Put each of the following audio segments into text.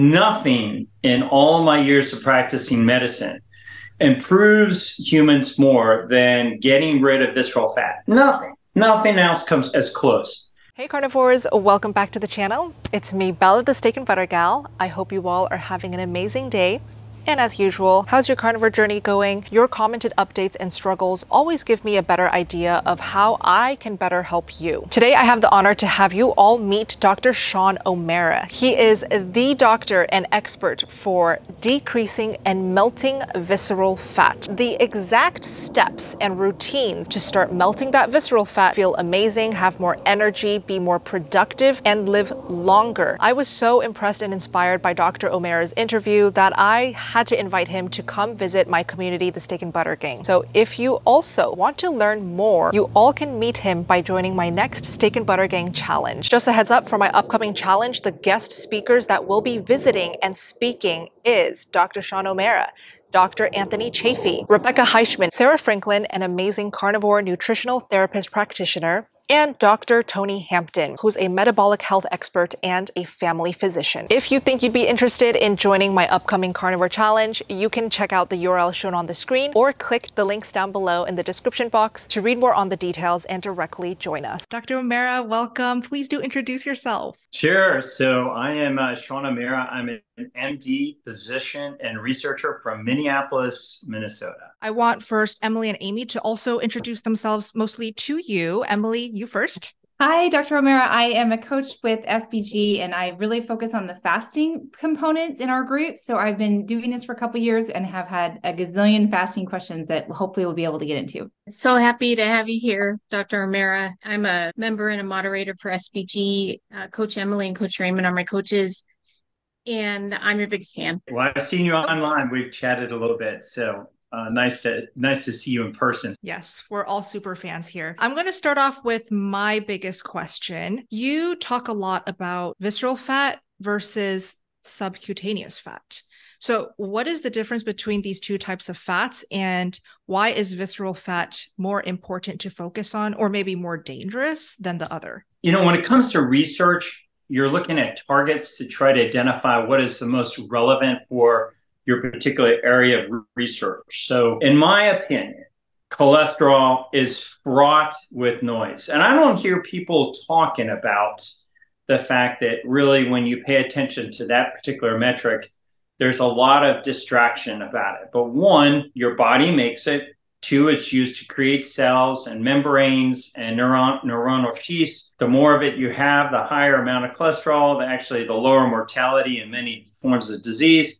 Nothing in all my years of practicing medicine improves humans more than getting rid of visceral fat. Nothing. Nothing else comes as close. Hey carnivores, welcome back to the channel. It's me, Bella the Steak and Butter Gal. I hope you all are having an amazing day. And as usual, how's your carnivore journey going? Your commented updates and struggles always give me a better idea of how I can better help you. Today, I have the honor to have you all meet Dr. Sean O'Mara. He is the doctor and expert for decreasing and melting visceral fat. The exact steps and routines to start melting that visceral fat, feel amazing, have more energy, be more productive, and live longer. I was so impressed and inspired by Dr. O'Mara's interview that I had to invite him to come visit my community, the Steak and Butter Gang. So if you also want to learn more, you all can meet him by joining my next Steak and Butter Gang challenge. Just a heads up for my upcoming challenge, the guest speakers that will be visiting and speaking is Dr. Sean O'Mara, Dr. Anthony Chaffee, Rebecca Heichman, Sarah Franklin, an amazing carnivore nutritional therapist practitioner, and Dr. Tony Hampton, who's a metabolic health expert and a family physician. If you think you'd be interested in joining my upcoming carnivore challenge, you can check out the URL shown on the screen or click the links down below in the description box to read more on the details and directly join us. Dr. O'Mara, welcome. Please do introduce yourself. Sure. So I am uh, Sean O'Mara. I'm an MD, physician, and researcher from Minneapolis, Minnesota. I want first Emily and Amy to also introduce themselves mostly to you. Emily, you first. Hi, Dr. O'Mara. I am a coach with SBG and I really focus on the fasting components in our group. So I've been doing this for a couple years and have had a gazillion fasting questions that hopefully we'll be able to get into. So happy to have you here, Dr. O'Mara. I'm a member and a moderator for SBG. Uh, Coach Emily and Coach Raymond are my coaches and I'm your biggest fan. Well, I've seen you online. We've chatted a little bit. So uh, nice to nice to see you in person. Yes, we're all super fans here. I'm going to start off with my biggest question. You talk a lot about visceral fat versus subcutaneous fat. So, what is the difference between these two types of fats, and why is visceral fat more important to focus on, or maybe more dangerous than the other? You know, when it comes to research, you're looking at targets to try to identify what is the most relevant for your particular area of research. So, in my opinion, cholesterol is fraught with noise. And I don't hear people talking about the fact that really, when you pay attention to that particular metric, there's a lot of distraction about it. But one, your body makes it. Two, it's used to create cells and membranes and neuron, neuronal sheaths. The more of it you have, the higher amount of cholesterol, the actually the lower mortality in many forms of disease.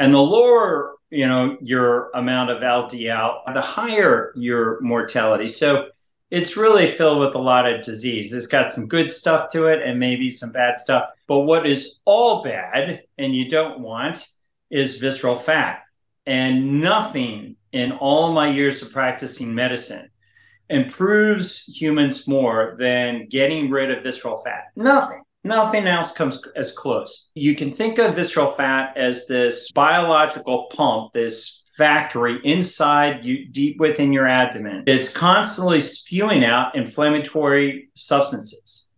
And the lower, you know, your amount of LDL, the higher your mortality. So it's really filled with a lot of disease. It's got some good stuff to it and maybe some bad stuff. But what is all bad and you don't want is visceral fat. And nothing in all my years of practicing medicine improves humans more than getting rid of visceral fat. Nothing. Nothing else comes as close. You can think of visceral fat as this biological pump, this factory inside you, deep within your abdomen. It's constantly spewing out inflammatory substances.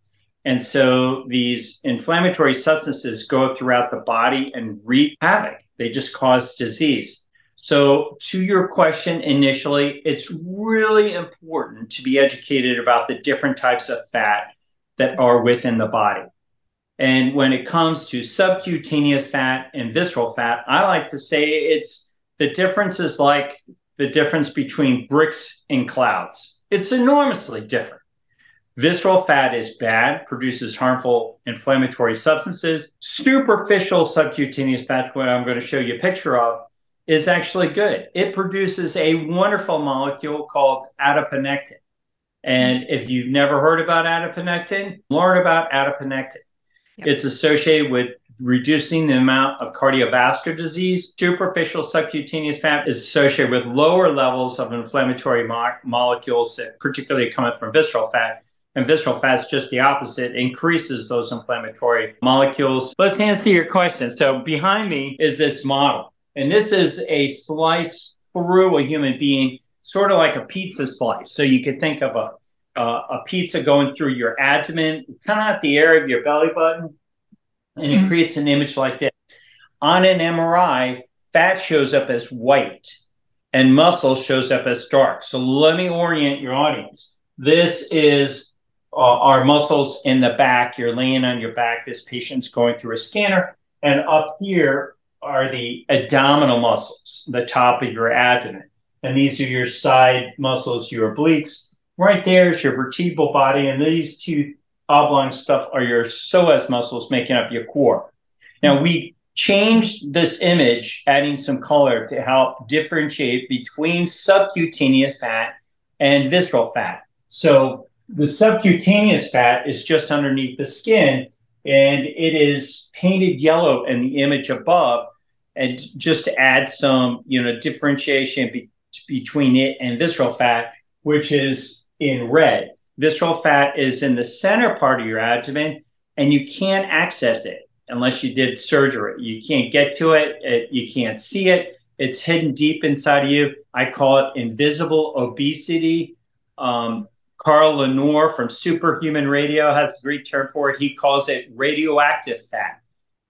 And so these inflammatory substances go throughout the body and wreak havoc. They just cause disease. So, to your question initially, it's really important to be educated about the different types of fat that are within the body. And when it comes to subcutaneous fat and visceral fat, I like to say it's the difference is like the difference between bricks and clouds. It's enormously different. Visceral fat is bad, produces harmful inflammatory substances. Superficial subcutaneous fat, what I'm going to show you a picture of, is actually good. It produces a wonderful molecule called adiponectin. And if you've never heard about adiponectin, learn about adiponectin. Yep. It's associated with reducing the amount of cardiovascular disease. Superficial subcutaneous fat is associated with lower levels of inflammatory mo- molecules, particularly coming from visceral fat. And visceral fat is just the opposite, increases those inflammatory molecules. Let's answer your question. So behind me is this model. And this is a slice through a human being, sort of like a pizza slice. So you could think of a uh, a pizza going through your abdomen, kind of at the area of your belly button, and it mm-hmm. creates an image like this. on an MRI, fat shows up as white and muscle shows up as dark. So let me orient your audience. This is uh, our muscles in the back. You're laying on your back. This patient's going through a scanner. And up here are the abdominal muscles, the top of your abdomen. And these are your side muscles, your obliques. Right there is your vertebral body. And these two oblong stuff are your psoas muscles making up your core. Now we changed this image, adding some color to help differentiate between subcutaneous fat and visceral fat. So the subcutaneous fat is just underneath the skin and it is painted yellow in the image above. And just to add some, you know, differentiation be- between it and visceral fat, which is in red. Visceral fat is in the center part of your abdomen and you can't access it unless you did surgery. You can't get to it, it, you can't see it. It's hidden deep inside of you. I call it invisible obesity. Um, Carl Lanore from Superhuman Radio has a great term for it. He calls it radioactive fat.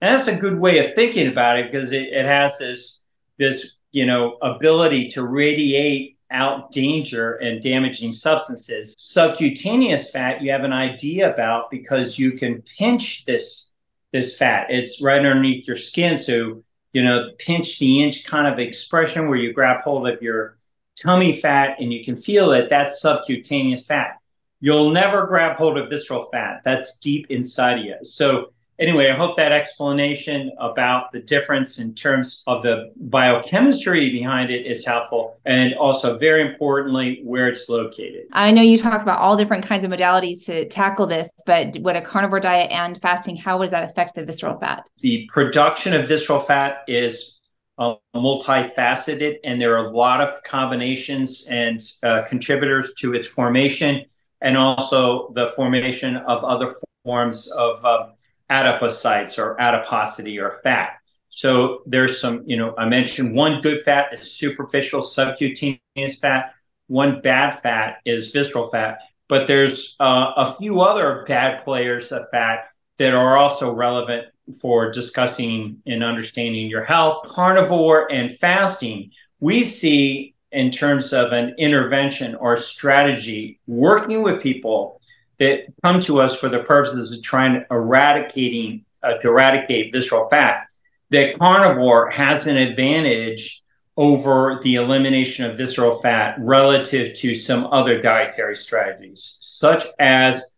And that's a good way of thinking about it because it, it has this this you know ability to radiate out danger and damaging substances. Subcutaneous fat you have an idea about because you can pinch this this fat. It's right underneath your skin. So, you know, pinch the inch kind of expression where you grab hold of your tummy fat and you can feel it. That's subcutaneous fat. You'll never grab hold of visceral fat. That's deep inside of you. So anyway, I hope that explanation about the difference in terms of the biochemistry behind it is helpful. And also, very importantly, where it's located. I know you talk about all different kinds of modalities to tackle this, but what a carnivore diet and fasting, how does that affect the visceral fat? The production of visceral fat is uh, multifaceted, and there are a lot of combinations and uh, contributors to its formation, and also the formation of other forms of uh, adipocytes or adiposity or fat. So there's some, you know, I mentioned one good fat is superficial subcutaneous fat. One bad fat is visceral fat. But there's uh, a few other bad players of fat that are also relevant for discussing and understanding your health. Carnivore and fasting, we see in terms of an intervention or strategy working with people that come to us for the purposes of trying to eradicating uh, to eradicate visceral fat, that carnivore has an advantage over the elimination of visceral fat relative to some other dietary strategies, such as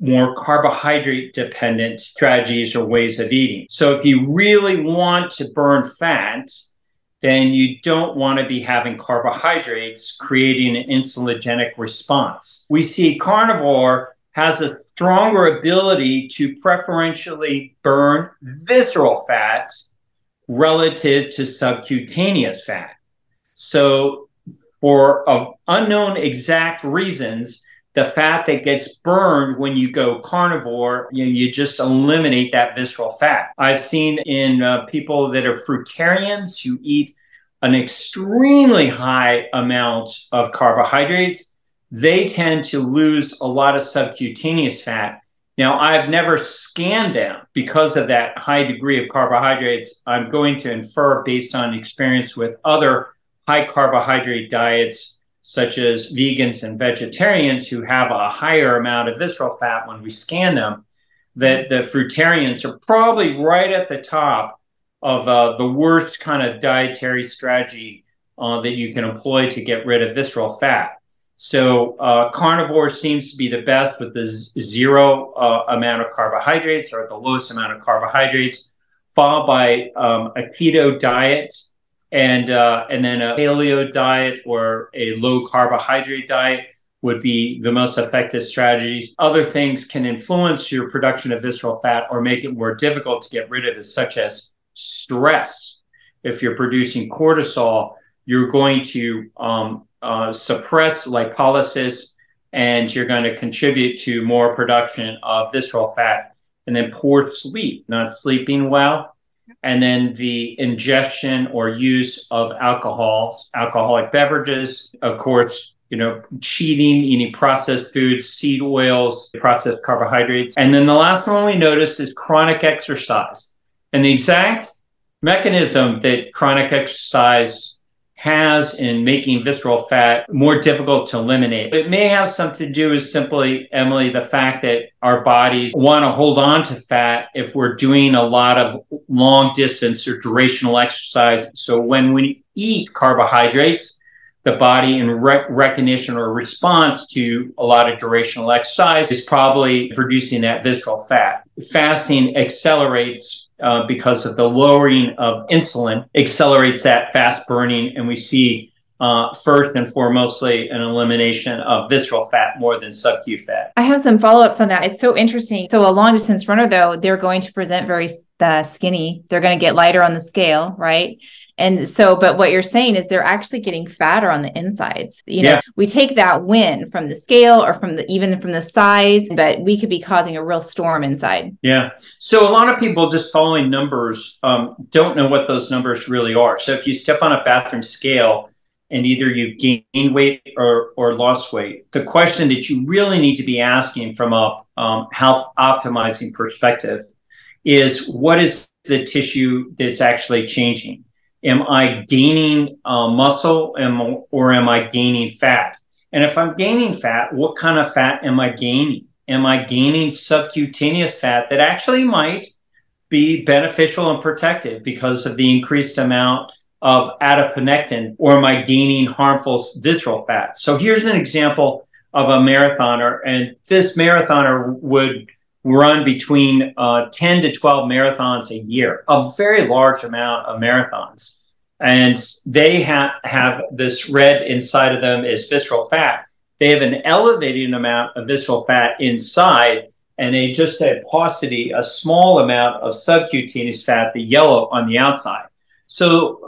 more carbohydrate dependent strategies or ways of eating. So if you really want to burn fat, then you don't want to be having carbohydrates creating an insulinogenic response. We see carnivore has a stronger ability to preferentially burn visceral fats relative to subcutaneous fat. So for uh, unknown exact reasons, the fat that gets burned when you go carnivore, you, you just eliminate that visceral fat. I've seen in uh, people that are fruitarians who eat an extremely high amount of carbohydrates, they tend to lose a lot of subcutaneous fat. Now, I've never scanned them because of that high degree of carbohydrates. I'm going to infer based on experience with other high carbohydrate diets such as vegans and vegetarians who have a higher amount of visceral fat when we scan them, that the fruitarians are probably right at the top of uh, the worst kind of dietary strategy uh, that you can employ to get rid of visceral fat. So uh, carnivore seems to be the best with the zero uh, amount of carbohydrates or the lowest amount of carbohydrates, followed by um, a keto diet and uh, and then a paleo diet or a low carbohydrate diet would be the most effective strategies. Other things can influence your production of visceral fat or make it more difficult to get rid of it, such as stress. If you're producing cortisol, you're going to um, uh, suppress lipolysis and you're going to contribute to more production of visceral fat. And then poor sleep, not sleeping well, and then the ingestion or use of alcohols, alcoholic beverages, of course, you know, cheating, eating processed foods, seed oils, processed carbohydrates. And then the last one we notice is chronic exercise. And the exact mechanism that chronic exercise has in making visceral fat more difficult to eliminate. It may have something to do with simply, Emily, the fact that our bodies want to hold on to fat if we're doing a lot of long distance or durational exercise. So when we eat carbohydrates, the body in rec- recognition or response to a lot of durational exercise is probably producing that visceral fat. Fasting accelerates uh, because of the lowering of insulin accelerates that fast burning and we see uh, first and foremostly an elimination of visceral fat more than sub-Q fat. I have some follow-ups on that. It's so interesting. So a long distance runner, though, they're going to present very uh, skinny. They're going to get lighter on the scale, right? And so, but what you're saying is they're actually getting fatter on the insides. You know, yeah. we take that win from the scale or from the even from the size, but we could be causing a real storm inside. Yeah. So a lot of people just following numbers um, don't know what those numbers really are. So if you step on a bathroom scale and either you've gained weight or, or lost weight, the question that you really need to be asking from a um, health optimizing perspective is what is the tissue that's actually changing? Am I gaining uh, muscle or am I gaining fat? And if I'm gaining fat, what kind of fat am I gaining? Am I gaining subcutaneous fat that actually might be beneficial and protective because of the increased amount of adiponectin, or am I gaining harmful visceral fat? So here's an example of a marathoner, and this marathoner would run between uh, 10 to 12 marathons a year, a very large amount of marathons. And they ha- have this red inside of them is visceral fat. They have an elevated amount of visceral fat inside and a just a paucity, a small amount of subcutaneous fat, the yellow on the outside. So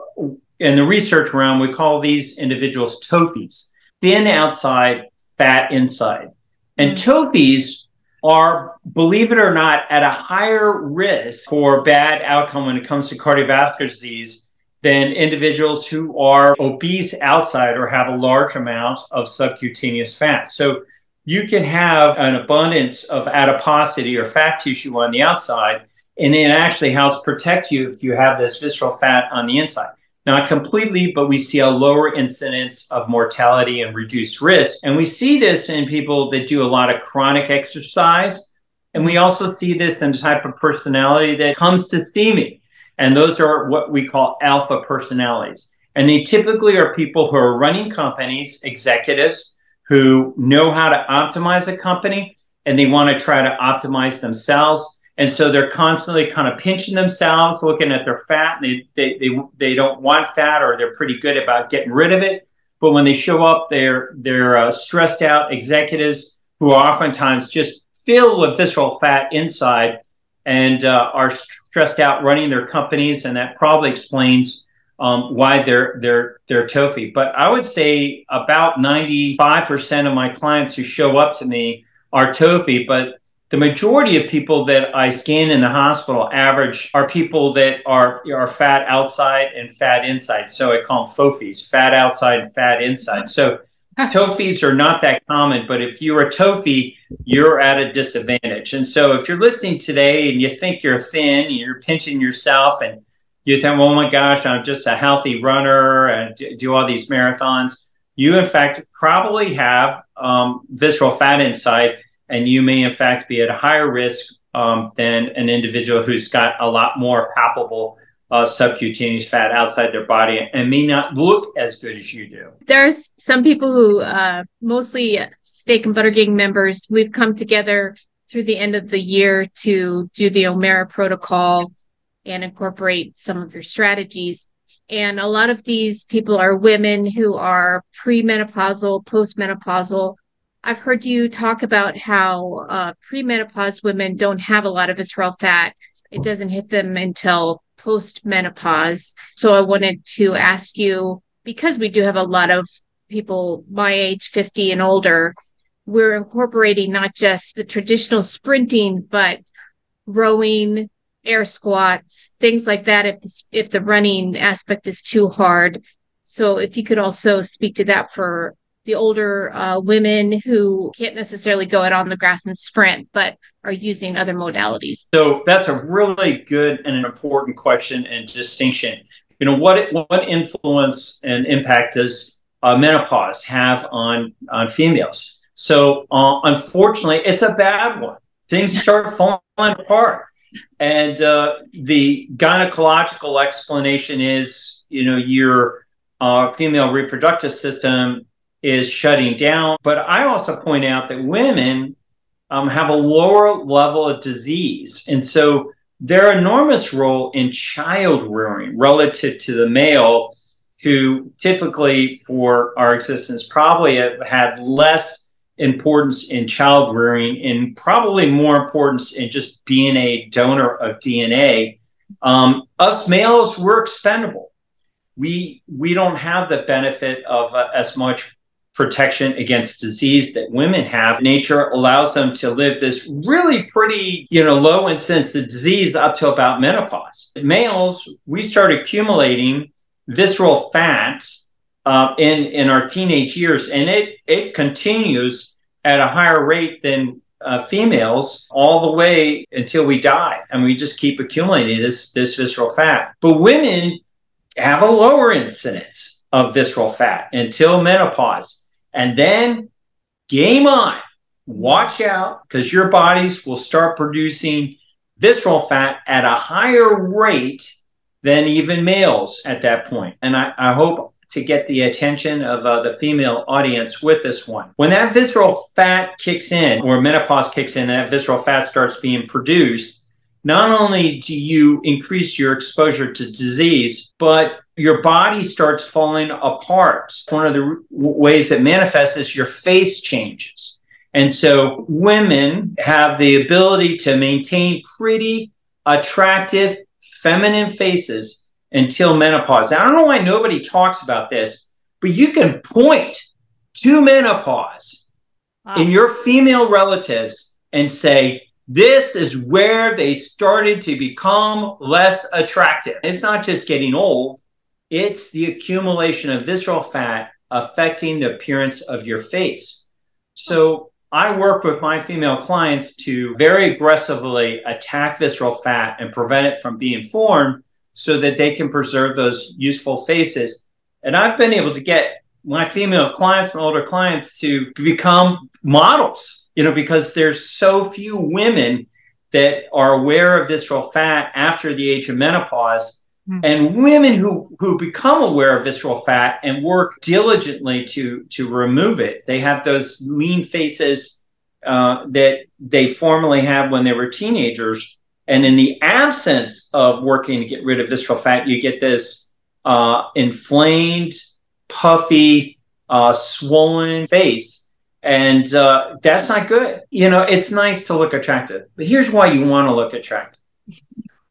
in the research realm, we call these individuals TOFIs, thin outside, fat inside. And mm-hmm. TOFIs are, believe it or not, at a higher risk for bad outcome when it comes to cardiovascular disease than individuals who are obese outside or have a large amount of subcutaneous fat. So you can have an abundance of adiposity or fat tissue on the outside, and it actually helps protect you if you have this visceral fat on the inside. Not completely, but we see a lower incidence of mortality and reduced risk. And we see this in people that do a lot of chronic exercise. And we also see this in the type of personality that comes to see me. And those are what we call alpha personalities. And they typically are people who are running companies, executives who know how to optimize a company and they want to try to optimize themselves and so they're constantly kind of pinching themselves, looking at their fat. They, they, they, they don't want fat or they're pretty good about getting rid of it. But when they show up, they're, they're uh, stressed out executives who are oftentimes just filled with visceral fat inside and uh, are stressed out running their companies. And that probably explains um, why they're, they're, they're TOFI. But I would say about 95% of my clients who show up to me are TOFI, but the majority of people that I scan in the hospital average are people that are are fat outside and fat inside. So I call them FOFIs, fat outside and fat inside. So TOFIs are not that common, but if you're a TOFI, you're at a disadvantage. And so if you're listening today and you think you're thin, and you're pinching yourself and you think, oh my gosh, I'm just a healthy runner and do all these marathons, you in fact probably have um, visceral fat inside and you may in fact be at a higher risk um, than an individual who's got a lot more palpable uh, subcutaneous fat outside their body and may not look as good as you do. There's some people who, uh, mostly Steak and Butter Gang members, we've come together through the end of the year to do the O'Mara protocol and incorporate some of your strategies. And a lot of these people are women who are premenopausal, postmenopausal, I've heard you talk about how uh, premenopause women don't have a lot of visceral fat. It doesn't hit them until post-menopause. So I wanted to ask you because we do have a lot of people my age, 50 and older, we're incorporating not just the traditional sprinting, but rowing, air squats, things like that if the, if the running aspect is too hard. So if you could also speak to that for the older uh, women who can't necessarily go out on the grass and sprint, but are using other modalities? So that's a really good and an important question and distinction. You know, what what influence and impact does uh, menopause have on on females? So uh, unfortunately, it's a bad one. Things start falling apart, and uh, the gynecological explanation is, you know, your uh, female reproductive system is shutting down. But I also point out that women um, have a lower level of disease. And so their enormous role in child rearing relative to the male, who typically for our existence probably have had less importance in child rearing and probably more importance in just being a donor of DNA. Um, us males, we're expendable. We we don't have the benefit of uh, as much protection against disease that women have. Nature allows them to live this really pretty, you know, low incidence of disease up to about menopause. Males, we start accumulating visceral fats uh, in in our teenage years, and it it continues at a higher rate than uh, females all the way until we die, and we just keep accumulating this this visceral fat. But women have a lower incidence of visceral fat until menopause. And then game on. Watch out because your bodies will start producing visceral fat at a higher rate than even males at that point. And I, I hope to get the attention of uh, the female audience with this one. When that visceral fat kicks in, or menopause kicks in, that visceral fat starts being produced, not only do you increase your exposure to disease, but your body starts falling apart. One of the ways it manifests is your face changes. And so women have the ability to maintain pretty attractive feminine faces until menopause. Now, I don't know why nobody talks about this, but you can point to menopause wow. in your female relatives and say, this is where they started to become less attractive. It's not just getting old, it's the accumulation of visceral fat affecting the appearance of your face. So I work with my female clients to very aggressively attack visceral fat and prevent it from being formed so that they can preserve those useful faces. And I've been able to get my female clients and older clients to become models, you know, because there's so few women that are aware of visceral fat after the age of menopause Hmm. And women who, who become aware of visceral fat and work diligently to, to remove it, they have those lean faces uh, that they formerly had when they were teenagers. And in the absence of working to get rid of visceral fat, you get this uh, inflamed, puffy, uh, swollen face. And uh, that's not good. You know, it's nice to look attractive, but here's why you want to look attractive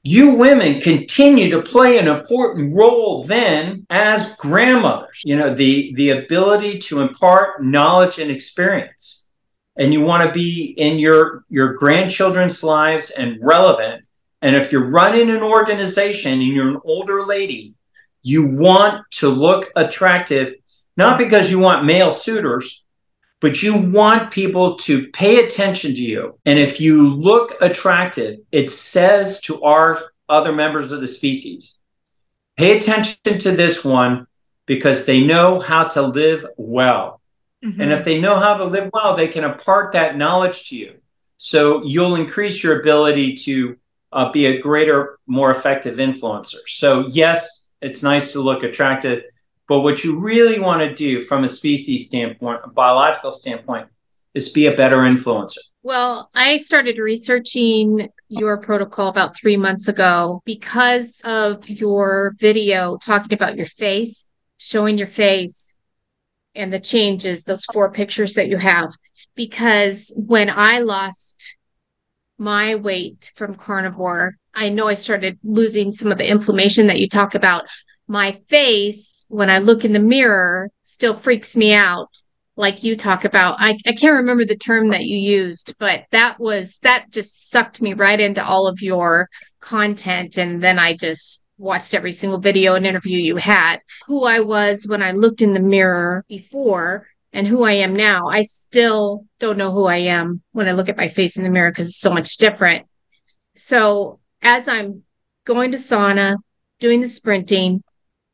you women continue to play an important role then as grandmothers. You know, the, the ability to impart knowledge and experience. And you want to be in your, your grandchildren's lives and relevant. And if you're running an organization and you're an older lady, you want to look attractive, not because you want male suitors, but you want people to pay attention to you. And if you look attractive, it says to our other members of the species, pay attention to this one because they know how to live well. Mm-hmm. And if they know how to live well, they can impart that knowledge to you. So you'll increase your ability to uh, be a greater, more effective influencer. So, yes, it's nice to look attractive but what you really want to do from a species standpoint, a biological standpoint, is be a better influencer. Well, I started researching your protocol about three months ago because of your video talking about your face, showing your face and the changes, those four pictures that you have. Because when I lost my weight from carnivore, I know I started losing some of the inflammation that you talk about my face when I look in the mirror still freaks me out. Like you talk about, I, I can't remember the term that you used, but that was, that just sucked me right into all of your content. And then I just watched every single video and interview you had. Who I was when I looked in the mirror before and who I am now, I still don't know who I am when I look at my face in the mirror because it's so much different. So as I'm going to sauna, doing the sprinting,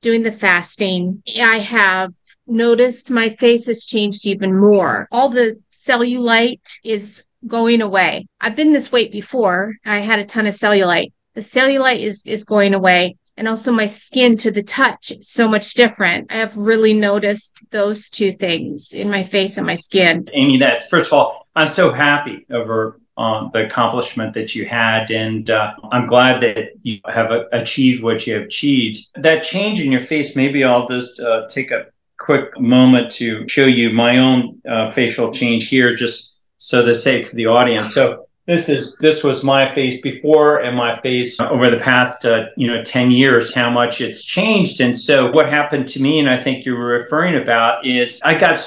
doing the fasting, I have noticed my face has changed even more. All the cellulite is going away. I've been this weight before. I had a ton of cellulite. The cellulite is is going away and also my skin to the touch is so much different. I have really noticed those two things in my face and my skin. Amy, that first of all, I'm so happy over um, the accomplishment that you had, and uh, I'm glad that you have achieved what you have achieved. That change in your face, maybe I'll just uh, take a quick moment to show you my own uh, facial change here, just so the sake of the audience. So this is this was my face before and my face over the past uh, you know 10 years how much it's changed and so what happened to me and i think you were referring about is i got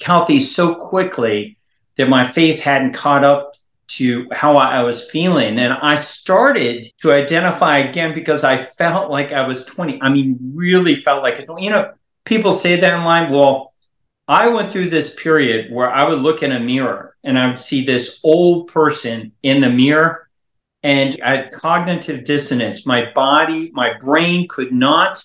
healthy so quickly that my face hadn't caught up to how I was feeling. And I started to identify again because I felt like I was 20. I mean, really felt like. You know, people say that in line. Well, I went through this period where I would look in a mirror and I would see this old person in the mirror and I had cognitive dissonance. My body, my brain could not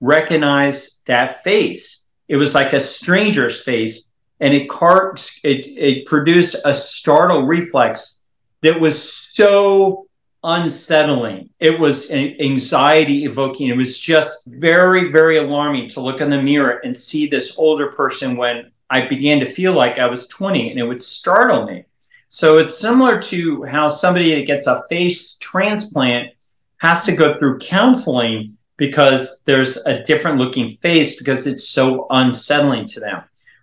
recognize that face. It was like a stranger's face and it, it, it produced a startle reflex that was so unsettling. It was anxiety evoking. It was just very, very alarming to look in the mirror and see this older person when I began to feel like I was 20 and it would startle me. So it's similar to how somebody that gets a face transplant has to go through counseling because there's a different looking face because it's so unsettling to them.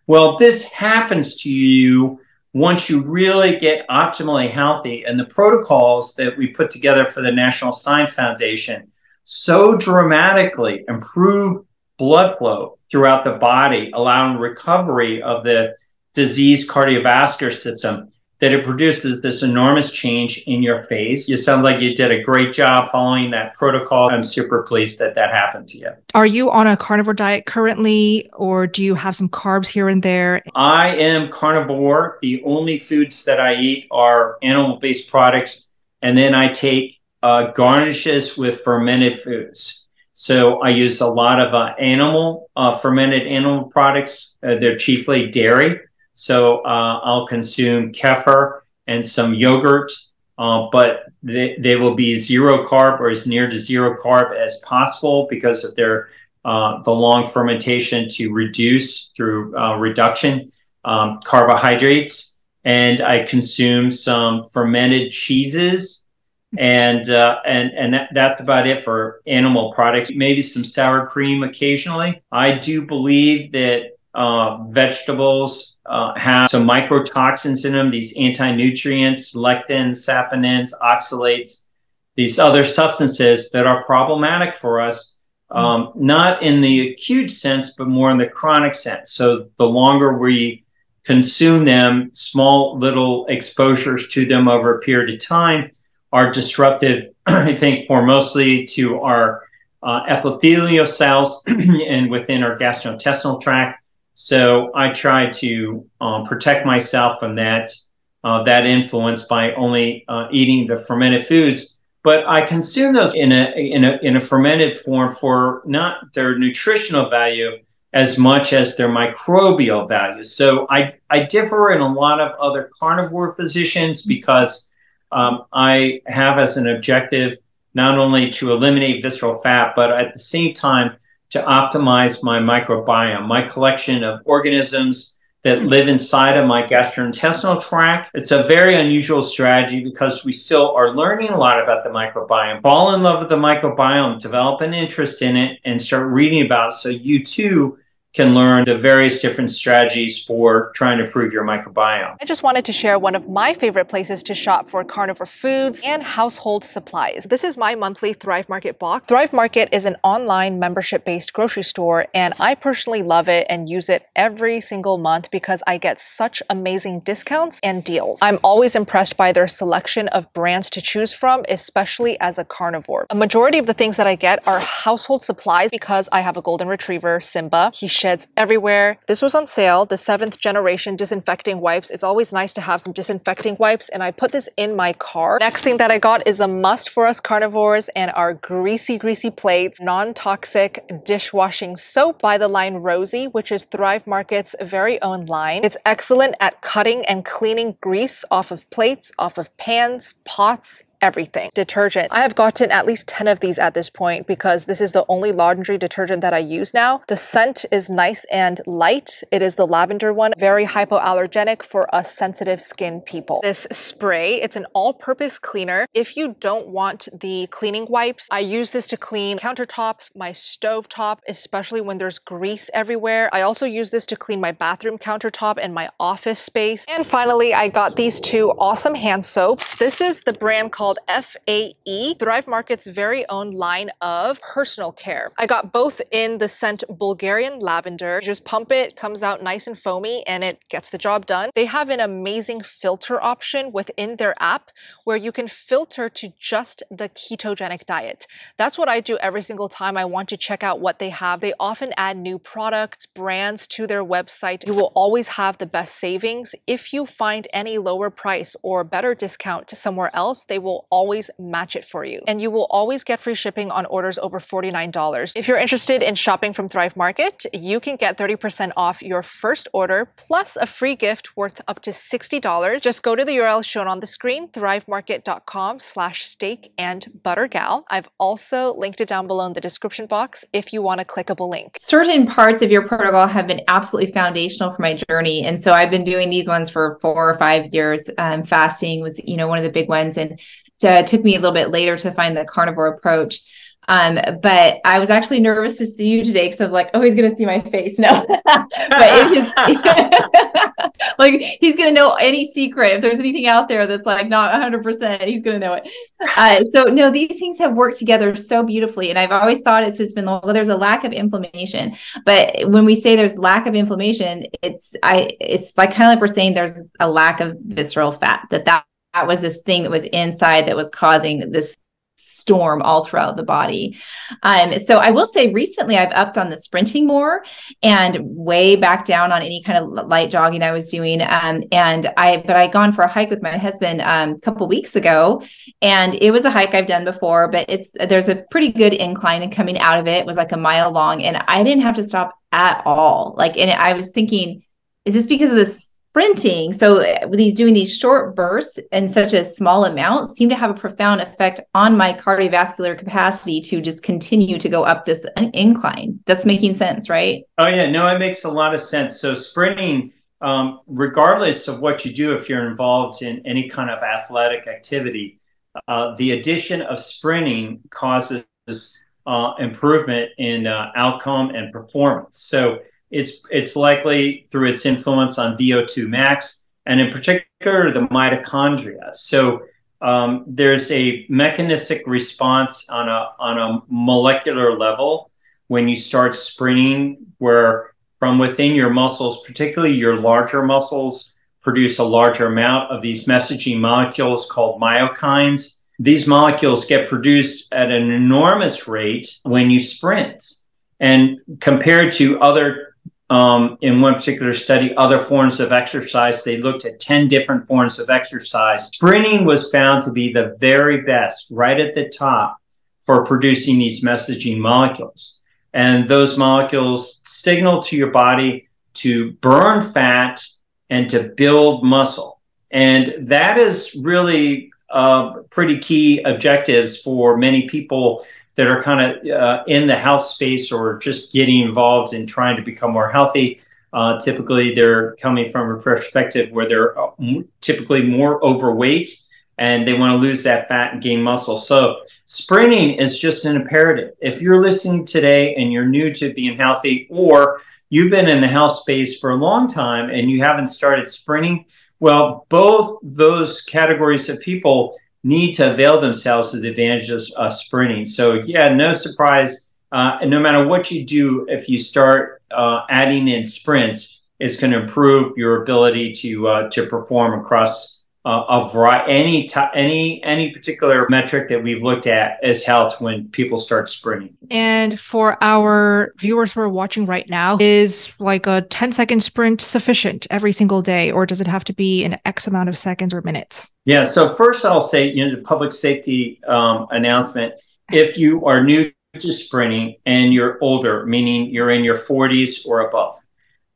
Well, this happens to you once you really get optimally healthy. And the protocols that we put together for the National Science Foundation so dramatically improve blood flow throughout the body, allowing recovery of the disease cardiovascular system that it produces this enormous change in your face. You sound like you did a great job following that protocol. I'm super pleased that that happened to you. Are you on a carnivore diet currently, or do you have some carbs here and there? I am carnivore. The only foods that I eat are animal based products, and then I take uh, garnishes with fermented foods. So I use a lot of uh, animal, uh, fermented animal products. Uh, they're chiefly dairy. So uh, I'll consume kefir and some yogurt, uh, but they, they will be zero carb or as near to zero carb as possible because of their uh, the long fermentation to reduce through uh, reduction um, carbohydrates. And I consume some fermented cheeses and uh, and and that, that's about it for animal products. Maybe some sour cream occasionally. I do believe that uh, vegetables uh, have some mycotoxins in them, these anti-nutrients, lectins, saponins, oxalates, these other substances that are problematic for us, um, not in the acute sense, but more in the chronic sense. So the longer we consume them, small little exposures to them over a period of time are disruptive, I think, for mostly to our uh, epithelial cells and within our gastrointestinal tract so I try to um, protect myself from that uh, that influence by only uh, eating the fermented foods. But I consume those in a in a in a fermented form for not their nutritional value as much as their microbial value. So I I differ in a lot of other carnivore physicians because um, I have as an objective not only to eliminate visceral fat, but at the same time to optimize my microbiome, my collection of organisms that live inside of my gastrointestinal tract. It's a very unusual strategy because we still are learning a lot about the microbiome. Fall in love with the microbiome, develop an interest in it, and start reading about it so you too can learn the various different strategies for trying to improve your microbiome. I just wanted to share one of my favorite places to shop for carnivore foods and household supplies. This is my monthly Thrive Market box. Thrive Market is an online membership-based grocery store and I personally love it and use it every single month because I get such amazing discounts and deals. I'm always impressed by their selection of brands to choose from, especially as a carnivore. A majority of the things that I get are household supplies because I have a golden retriever, Simba. He everywhere. This was on sale, the seventh generation disinfecting wipes. It's always nice to have some disinfecting wipes and I put this in my car. Next thing that I got is a must for us carnivores and our greasy, greasy plates, non-toxic dishwashing soap by the line Rosie, which is Thrive Market's very own line. It's excellent at cutting and cleaning grease off of plates, off of pans, pots, everything. Detergent. I have gotten at least 10 of these at this point because this is the only laundry detergent that I use now. The scent is nice and light. It is the lavender one, very hypoallergenic for us sensitive skin people. This spray, it's an all-purpose cleaner. If you don't want the cleaning wipes, I use this to clean countertops, my stove top, especially when there's grease everywhere. I also use this to clean my bathroom countertop and my office space. And finally, I got these two awesome hand soaps. This is the brand called called FAE, Thrive Market's very own line of personal care. I got both in the scent Bulgarian Lavender. You just pump it, comes out nice and foamy, and it gets the job done. They have an amazing filter option within their app where you can filter to just the ketogenic diet. That's what I do every single time I want to check out what they have. They often add new products, brands to their website. You will always have the best savings. If you find any lower price or better discount somewhere else, they will will always match it for you. And you will always get free shipping on orders over $49. If you're interested in shopping from Thrive Market, you can get 30% off your first order plus a free gift worth up to $60. Just go to the URL shown on the screen, thrivemarket.com slash steak and butter gal. I've also linked it down below in the description box if you want a clickable link. Certain parts of your protocol have been absolutely foundational for my journey. And so I've been doing these ones for four or five years. Um, fasting was, you know, one of the big ones. And uh, took me a little bit later to find the carnivore approach. Um, but I was actually nervous to see you today because I was like, oh, he's going to see my face. No, but like he's going to know any secret. If there's anything out there that's like not 100%, he's going to know it. Uh, so, no, these things have worked together so beautifully. And I've always thought it's just been, well, there's a lack of inflammation. But when we say there's lack of inflammation, it's, I, it's like kind of like we're saying there's a lack of visceral fat, that that that was this thing that was inside that was causing this storm all throughout the body. Um, so I will say recently I've upped on the sprinting more and way back down on any kind of light jogging I was doing. Um, and I, but I gone for a hike with my husband um, a couple weeks ago, and it was a hike I've done before, but it's there's a pretty good incline, and coming out of it, it was like a mile long, and I didn't have to stop at all. Like, and I was thinking, is this because of this sprinting so these doing these short bursts in such a small amount seem to have a profound effect on my cardiovascular capacity to just continue to go up this incline. That's making sense right? Oh yeah. No it makes a lot of sense. So sprinting um, regardless of what you do if you're involved in any kind of athletic activity uh, the addition of sprinting causes uh, improvement in uh, outcome and performance. So it's it's likely through its influence on VO2 max and in particular the mitochondria. So um, there's a mechanistic response on a on a molecular level when you start sprinting, where from within your muscles, particularly your larger muscles, produce a larger amount of these messaging molecules called myokines. These molecules get produced at an enormous rate when you sprint. And compared to other um, in one particular study, other forms of exercise. They looked at 10 different forms of exercise. Sprinting was found to be the very best, right at the top for producing these messaging molecules. And those molecules signal to your body to burn fat and to build muscle. And that is really uh, pretty key objectives for many people that are kind of uh, in the health space or just getting involved in trying to become more healthy. Uh, typically, they're coming from a perspective where they're uh, typically more overweight and they want to lose that fat and gain muscle. So, sprinting is just an imperative. If you're listening today and you're new to being healthy, or you've been in the health space for a long time and you haven't started sprinting, well, both those categories of people need to avail themselves of the advantages of sprinting. So yeah, no surprise. Uh, no matter what you do, if you start uh, adding in sprints, it's going to improve your ability to uh, to perform across uh, a variety, any t- any any particular metric that we've looked at has helped when people start sprinting. And for our viewers who are watching right now, is like a 10 second sprint sufficient every single day, or does it have to be an X amount of seconds or minutes? Yeah. So first, I'll say you know the public safety um, announcement. If you are new to sprinting and you're older, meaning you're in your 40s or above,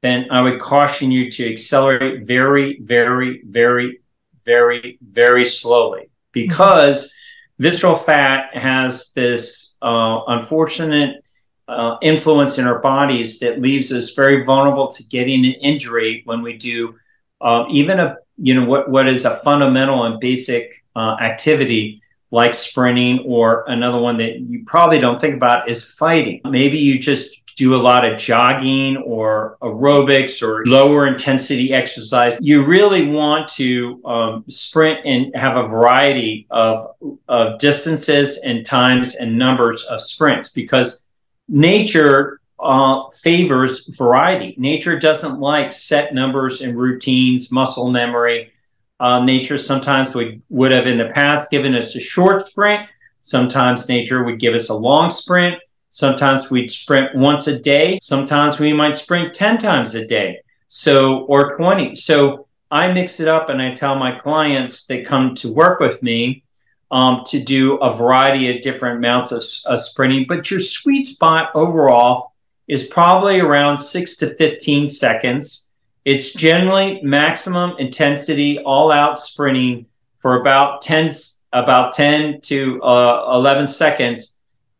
then I would caution you to accelerate very, very, very, very, very slowly. Because visceral fat has this uh, unfortunate uh, influence in our bodies that leaves us very vulnerable to getting an injury when we do uh, even a you know what what is a fundamental and basic uh, activity like sprinting or another one that you probably don't think about is fighting. Maybe you just do a lot of jogging or aerobics or lower intensity exercise, you really want to um, sprint and have a variety of, of distances and times and numbers of sprints because nature uh, favors variety. Nature doesn't like set numbers and routines, muscle memory. Uh, nature sometimes would, would have in the past given us a short sprint. Sometimes nature would give us a long sprint Sometimes we'd sprint once a day. Sometimes we might sprint 10 times a day. So, or 20. So I mix it up and I tell my clients that come to work with me um, to do a variety of different amounts of, of sprinting. But your sweet spot overall is probably around six to 15 seconds. It's generally maximum intensity, all out sprinting for about 10, about 10 to uh, 11 seconds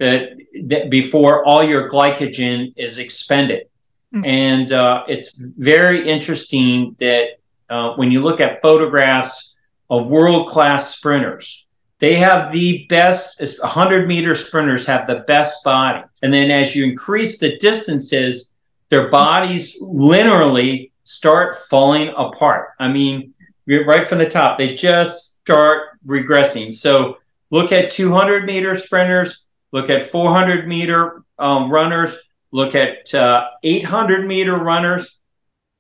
that, that before all your glycogen is expended. Mm-hmm. And uh, it's very interesting that uh, when you look at photographs of world class sprinters, they have the best 100 meter sprinters have the best body. And then as you increase the distances, their bodies literally start falling apart. I mean, right from the top, they just start regressing. So look at 200 meter sprinters, look at 400 meter um, runners, look at uh, 800 meter runners,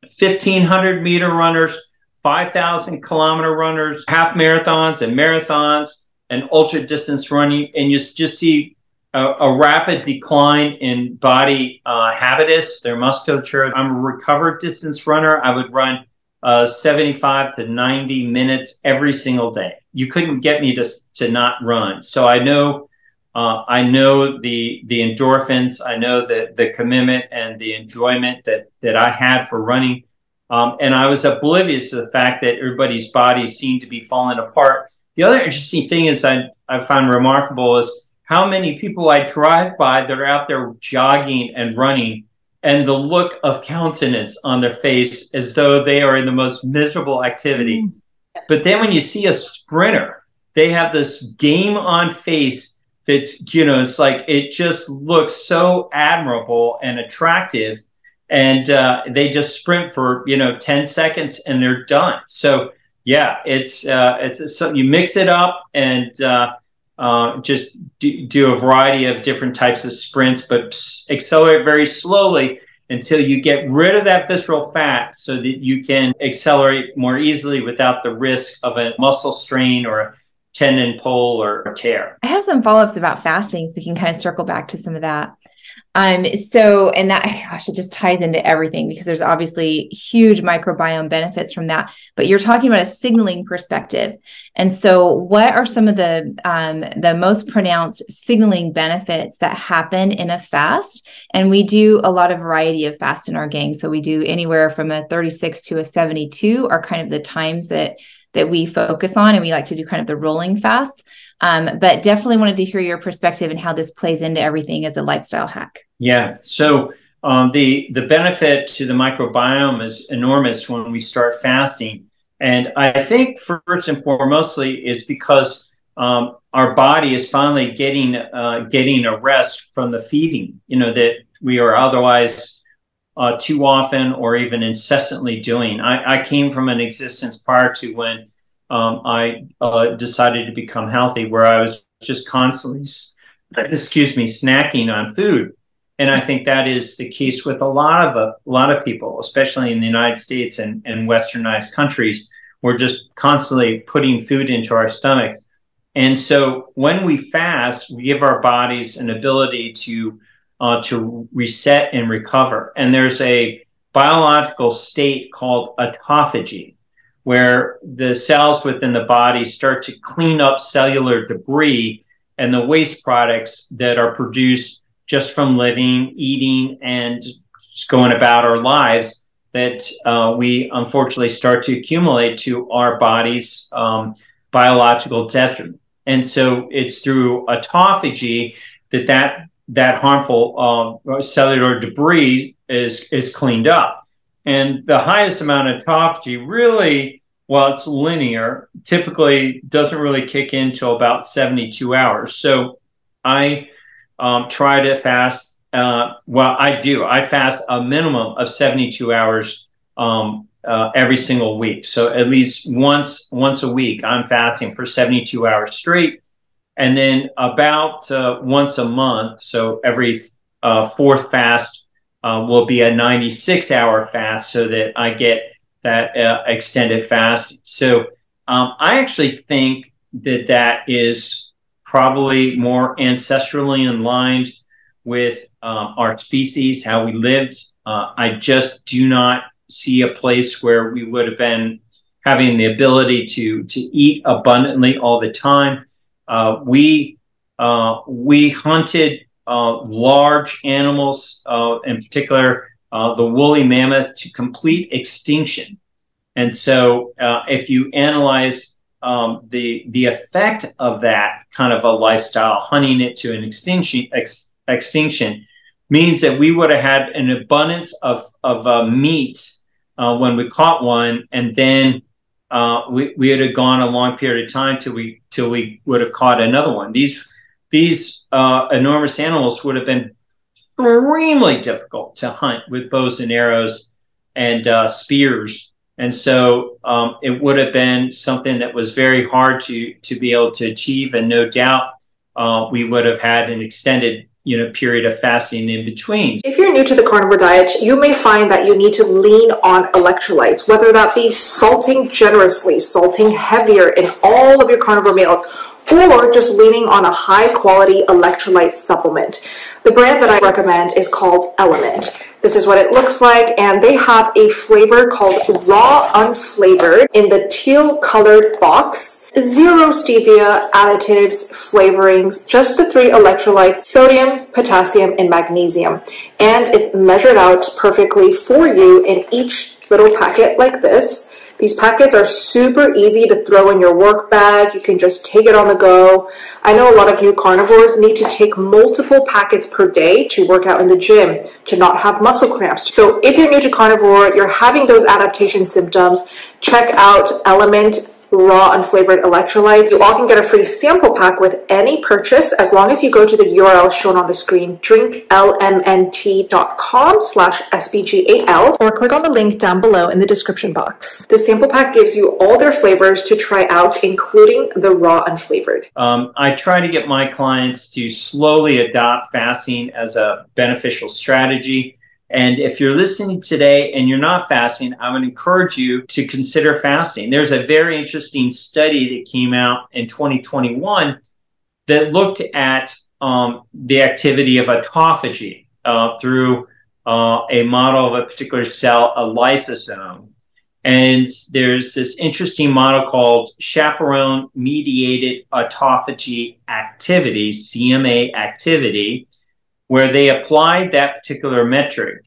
1500 meter runners, 5,000 kilometer runners, half marathons and marathons, and ultra distance running, and you just see a, a rapid decline in body uh, habitus, their musculature. I'm a recovered distance runner. I would run uh, 75 to 90 minutes every single day. You couldn't get me to, to not run. So I know uh, I know the the endorphins. I know the the commitment and the enjoyment that that I had for running, um, and I was oblivious to the fact that everybody's bodies seemed to be falling apart. The other interesting thing is I I found remarkable is how many people I drive by that are out there jogging and running, and the look of countenance on their face as though they are in the most miserable activity. Mm. But then when you see a sprinter, they have this game on face that's you know it's like it just looks so admirable and attractive. And uh, they just sprint for you know 10 seconds and they're done. So yeah it's uh, it's something you mix it up and uh, uh, just do, do, a variety of different types of sprints but accelerate very slowly until you get rid of that visceral fat so that you can accelerate more easily without the risk of a muscle strain or tendon pull or tear. I have some follow ups about fasting. We can kind of circle back to some of that. Um, so, and that, gosh, it just ties into everything because there's obviously huge microbiome benefits from that. But you're talking about a signaling perspective, and so what are some of the um, the most pronounced signaling benefits that happen in a fast? And we do a lot of variety of fast in our gang. So we do anywhere from a 36 to a 72 are kind of the times that that we focus on and we like to do kind of the rolling fast. Um, but definitely wanted to hear your perspective and how this plays into everything as a lifestyle hack. Yeah. So um, the the benefit to the microbiome is enormous when we start fasting. And i think first and foremostly is because um, our body is finally getting uh, getting a rest from the feeding you know that we are otherwise uh, too often or even incessantly doing. I, I, came from an existence prior to when um, I uh, decided to become healthy, where I was just constantly, excuse me, snacking on food. And I think that is the case with a lot of a lot of people, especially in the United States and, and westernized countries, we're just constantly putting food into our stomach. And so when we fast, we give our bodies an ability to uh, to reset and recover. And there's a biological state called autophagy, where the cells within the body start to clean up cellular debris and the waste products that are produced just from living, eating, and going about our lives that uh, we unfortunately start to accumulate to our body's um, biological detriment. And so it's through autophagy that that, that harmful uh, cellular debris is, is cleaned up. And the highest amount of autophagy really, while it's linear, typically doesn't really kick in until about 72 hours. So I um, try to fast uh, well, I do. I fast a minimum of 72 hours um, uh, every single week. So at least once once a week, I'm fasting for 72 hours straight, and then about uh, once a month. So every uh, fourth fast uh, will be a 96 hour fast, so that I get that uh, extended fast. So um, I actually think that that is probably more ancestrally aligned with um, our species, how we lived. Uh, I just do not see a place where we would have been having the ability to to eat abundantly all the time. Uh, we uh, we hunted uh, large animals, uh, in particular uh, the woolly mammoth, to complete extinction. And so, if you analyze um, the the effect of that kind of a lifestyle, hunting it to an extinction, ex, extinction means that we would have had an abundance of, of meat uh, when we caught one, and then uh, we, we would have gone a long period of time till we till we would have caught another one. These these uh, enormous animals would have been extremely difficult to hunt with bows and arrows and uh, spears, and so um, it would have been something that was very hard to to be able to achieve. And no doubt, uh, we would have had an extended you know period of fasting in between. If you're new to the carnivore diet, you may find that you need to lean on electrolytes, whether that be salting generously, salting heavier in all of your carnivore meals, or just leaning on a high quality electrolyte supplement. The brand that I recommend is called LMNT. This is what it looks like, and they have a flavor called Raw Unflavored in the teal colored box zero stevia, additives, flavorings, just the three electrolytes, sodium, potassium, and magnesium. And it's measured out perfectly for you in each little packet like this. These packets are super easy to throw in your work bag. You can just take it on the go. I know a lot of you carnivores need to take multiple packets per day to work out in the gym, to not have muscle cramps. So if you're new to carnivore, you're having those adaptation symptoms, check out LMNT raw unflavored electrolytes. You all can get a free sample pack with any purchase as long as you go to the URL shown on the screen, drinklmnt.com slash SBGAL, or click on the link down below in the description box. The sample pack gives you all their flavors to try out, including the raw unflavored. Um, I try to get my clients to slowly adopt fasting as a beneficial strategy. And if you're listening today and you're not fasting, I would encourage you to consider fasting. There's a very interesting study that came out in 2021 that looked at um, the activity of autophagy uh, through uh, a model of a particular cell, a lysosome. And there's this interesting model called chaperone mediated autophagy activity, CMA activity where they applied that particular metric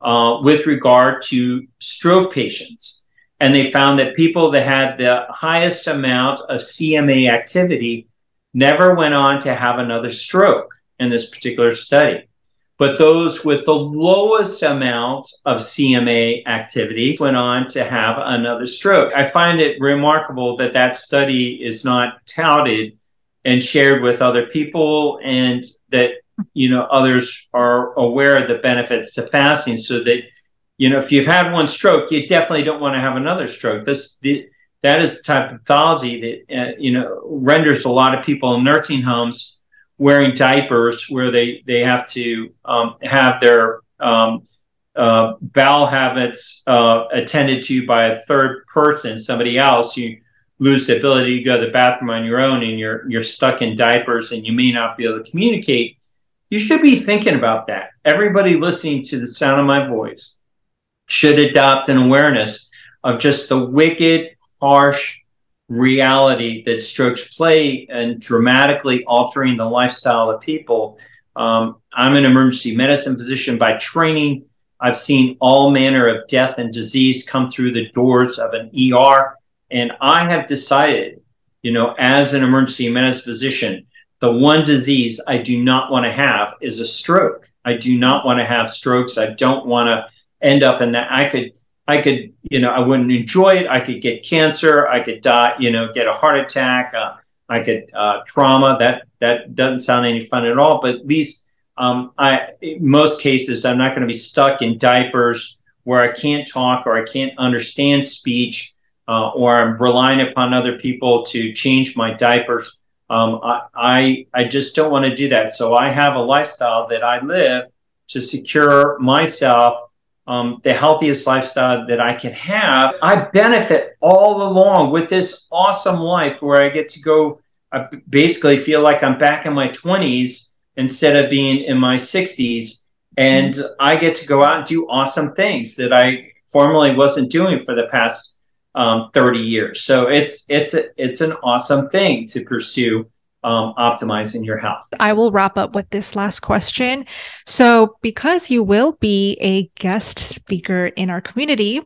uh, with regard to stroke patients. And they found that people that had the highest amount of CMA activity never went on to have another stroke in this particular study. But those with the lowest amount of CMA activity went on to have another stroke. I find it remarkable that that study is not touted and shared with other people and that you know others are aware of the benefits to fasting so that you know if you've had one stroke you definitely don't want to have another stroke. This the, that is the type of pathology that uh, you know renders a lot of people in nursing homes wearing diapers where they they have to um, have their um, uh, bowel habits uh, attended to by a third person, somebody else, you lose the ability to go to the bathroom on your own and you're you're stuck in diapers and you may not be able to communicate, you should be thinking about that. Everybody listening to the sound of my voice should adopt an awareness of just the wicked, harsh reality that strokes play and dramatically altering the lifestyle of people. Um, I'm an emergency medicine physician by training. I've seen all manner of death and disease come through the doors of an ER. And I have decided, you know, as an emergency medicine physician, the one disease I do not want to have is a stroke. I do not want to have strokes. I don't want to end up in that. I could, I could, you know, I wouldn't enjoy it. I could get cancer. I could die, you know, get a heart attack. Uh, I could uh, trauma. That that doesn't sound any fun at all. But at least um, I, most cases, I'm not going to be stuck in diapers where I can't talk or I can't understand speech, uh, or I'm relying upon other people to change my diapers. Um, I, I, I just don't want to do that. So I have a lifestyle that I live to secure myself um, the healthiest lifestyle that I can have. I benefit all along with this awesome life where I get to go. I basically feel like I'm back in my 20s instead of being in my 60s. And I get to go out and do awesome things that I formerly wasn't doing for the past um, 30 years. So it's it's it's an awesome thing to pursue um, optimizing your health. I will wrap up with this last question. So, because you will be a guest speaker in our community,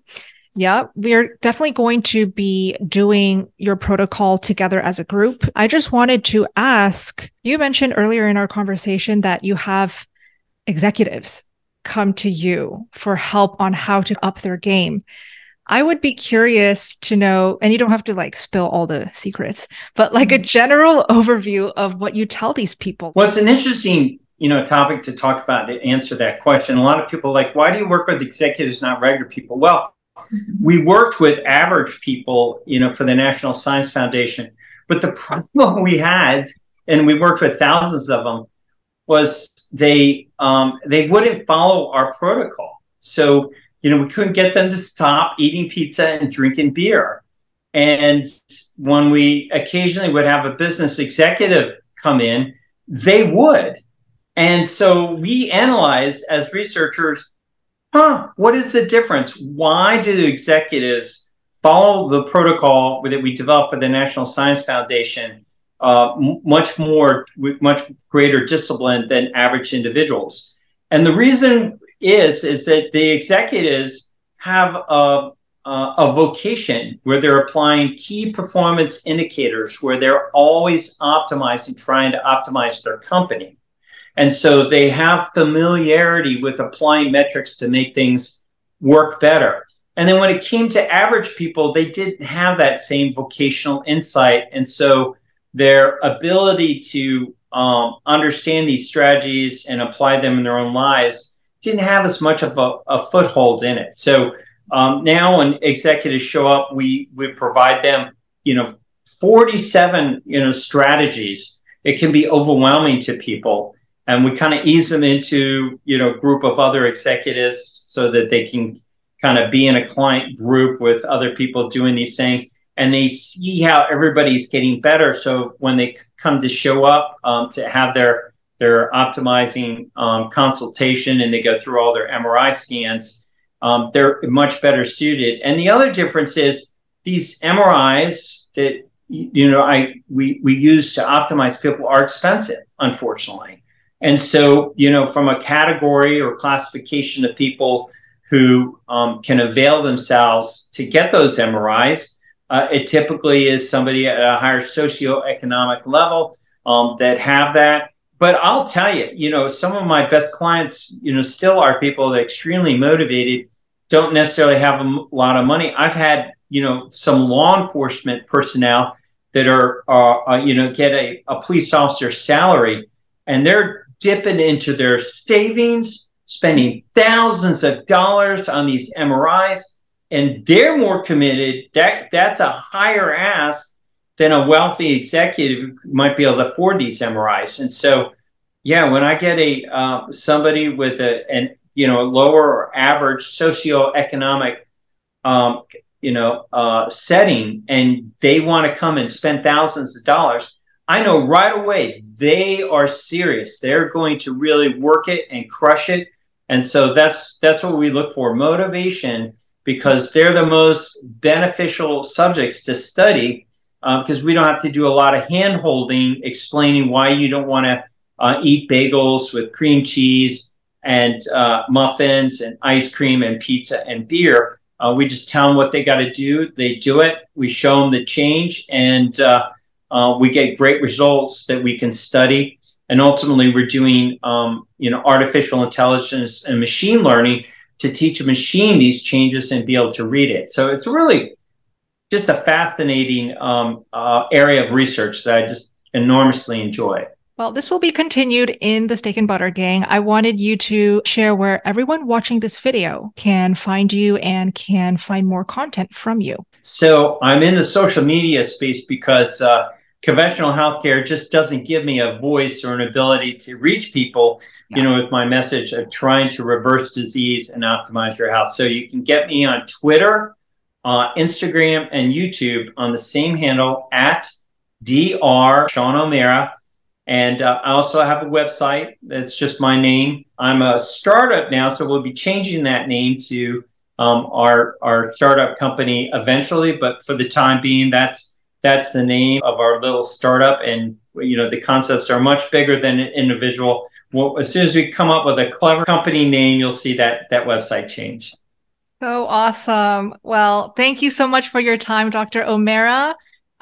yeah, we're definitely going to be doing your protocol together as a group. I just wanted to ask you mentioned earlier in our conversation that you have executives come to you for help on how to up their game. I would be curious to know, and you don't have to like spill all the secrets, but like a mm-hmm. general overview of what you tell these people. Well, it's an interesting, you know, topic to talk about to answer that question. A lot of people like, why do you work with executives, not regular people? Well, we worked with average people, you know, for the National Science Foundation. But the problem we had, and we worked with thousands of them, was they um, they wouldn't follow our protocol. So you know, we couldn't get them to stop eating pizza and drinking beer. And when we occasionally would have a business executive come in, they would. And so we analyzed as researchers huh, what is the difference? Why do the executives follow the protocol that we developed for the National Science Foundation uh, much more, with much greater discipline than average individuals? And the reason is, is that the executives have a, a vocation where they're applying key performance indicators, where they're always optimizing, trying to optimize their company. And so they have familiarity with applying metrics to make things work better. And then when it came to average people, they didn't have that same vocational insight. And so their ability to um, understand these strategies and apply them in their own lives didn't have as much of a, a foothold in it. So um, now when executives show up, we, we provide them, you know, 47, you know, strategies. It can be overwhelming to people and we kind of ease them into you know group of other executives so that they can kind of be in a client group with other people doing these things and they see how everybody's getting better so when they come to show up um, to have their their optimizing um, consultation and they go through all their mri scans um, they're much better suited and the other difference is these mris that you know i we, we use to optimize people are expensive unfortunately and so, you know, from a category or classification of people who um, can avail themselves to get those MRIs, uh, it typically is somebody at a higher socioeconomic level um, that have that. But I'll tell you, you know, some of my best clients, you know, still are people that are extremely motivated, don't necessarily have a lot of money. I've had, you know, some law enforcement personnel that are, uh, uh, you know, get a, a police officer salary and they're dipping into their savings, spending thousands of dollars on these MRIs, and they're more committed. That that's a higher ask than a wealthy executive might be able to afford these MRIs. And so, yeah, when I get a uh, somebody with a, an you know, lower or average socioeconomic, um, you know, uh, setting, and they want to come and spend thousands of dollars, I know right away they are serious. They're going to really work it and crush it. And so that's that's what we look for motivation because they're the most beneficial subjects to study because uh, we don't have to do a lot of hand holding explaining why you don't want to uh, eat bagels with cream cheese and uh, muffins and ice cream and pizza and beer. Uh, we just tell them what they got to do. They do it. We show them the change and uh, uh, we get great results that we can study. And ultimately, we're doing, um, you know, artificial intelligence and machine learning to teach a machine these changes and be able to read it. So it's really just a fascinating um, uh, area of research that I just enormously enjoy. Well, this will be continued in the Steak and Butter Gang. I wanted you to share where everyone watching this video can find you and can find more content from you. So I'm in the social media space because uh, conventional healthcare just doesn't give me a voice or an ability to reach people, you know, with my message of trying to reverse disease and optimize your health. So you can get me on Twitter, uh, Instagram, and YouTube on the same handle at Dr. Sean O'Mara. And uh, I also have a website that's just my name. I'm a startup now, so we'll be changing that name to um, our our startup company eventually. But for the time being, that's that's the name of our little startup. And, you know, the concepts are much bigger than an individual. Well, as soon as we come up with a clever company name, you'll see that that website change. So awesome. Well, thank you so much for your time, Dr. O'Mara.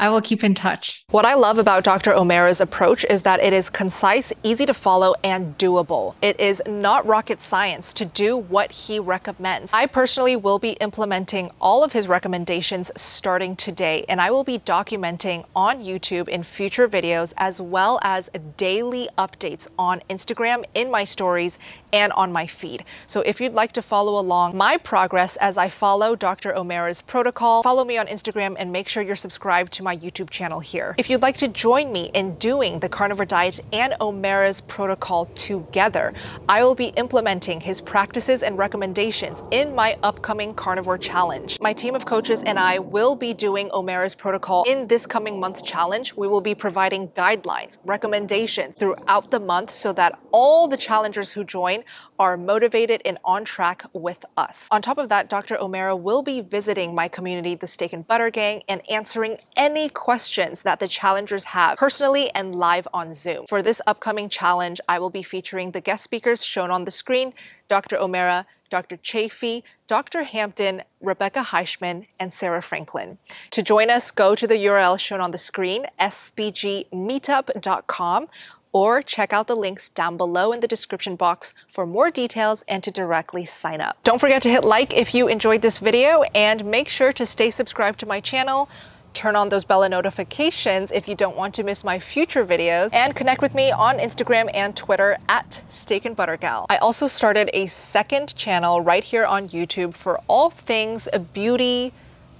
I will keep in touch. What I love about Dr. O'Mara's approach is that it is concise, easy to follow, and doable. It is not rocket science to do what he recommends. I personally will be implementing all of his recommendations starting today, and I will be documenting on YouTube in future videos as well as daily updates on Instagram, in my stories, and on my feed. So if you'd like to follow along my progress as I follow Dr. O'Mara's protocol, follow me on Instagram and make sure you're subscribed to my YouTube channel here. If you'd like to join me in doing the carnivore diet and O'Mara's protocol together, I will be implementing his practices and recommendations in my upcoming carnivore challenge. My team of coaches and I will be doing O'Mara's protocol in this coming month's challenge. We will be providing guidelines, recommendations throughout the month so that all the challengers who join are motivated and on track with us. On top of that, Dr. O'Mara will be visiting my community, the Steak and Butter Gang, and answering any questions that the challengers have personally and live on Zoom. For this upcoming challenge, I will be featuring the guest speakers shown on the screen, Dr. O'Mara, Dr. Chaffee, Dr. Hampton, Rebecca Heishman, and Sarah Franklin. To join us, go to the URL shown on the screen, sbgmeatup.com or check out the links down below in the description box for more details and to directly sign up. Don't forget to hit like if you enjoyed this video and make sure to stay subscribed to my channel turn on those bell notifications if you don't want to miss my future videos, and connect with me on Instagram and Twitter at Steak and Butter Gal. I also started a second channel right here on YouTube for all things beauty,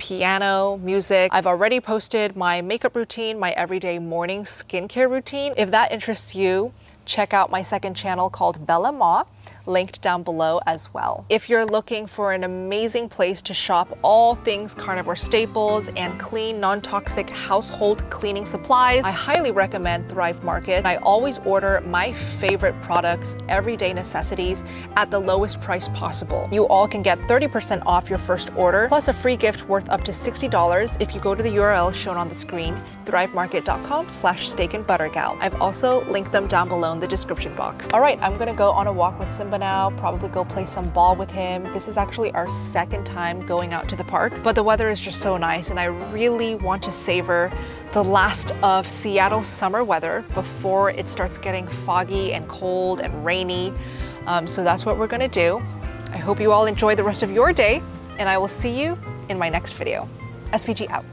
piano, music. I've already posted my makeup routine, my everyday morning skincare routine. If that interests you, check out my second channel called Bella Ma linked down below as well. If you're looking for an amazing place to shop all things carnivore staples and clean, non-toxic household cleaning supplies, I highly recommend Thrive Market. I always order my favorite products, everyday necessities, at the lowest price possible. You all can get 30% off your first order, plus a free gift worth up to $60 if you go to the URL shown on the screen, thrivemarket.com slash steak and butter gal. I've also linked them down below in the description box. All right, I'm gonna go on a walk with Simba now, probably go play some ball with him. This is actually our second time going out to the park, but the weather is just so nice and I really want to savor the last of Seattle summer weather before it starts getting foggy and cold and rainy. Um, so that's what we're gonna do. I hope you all enjoy the rest of your day and I will see you in my next video. SBG out.